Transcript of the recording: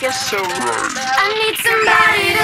Yes, so right. I need somebody to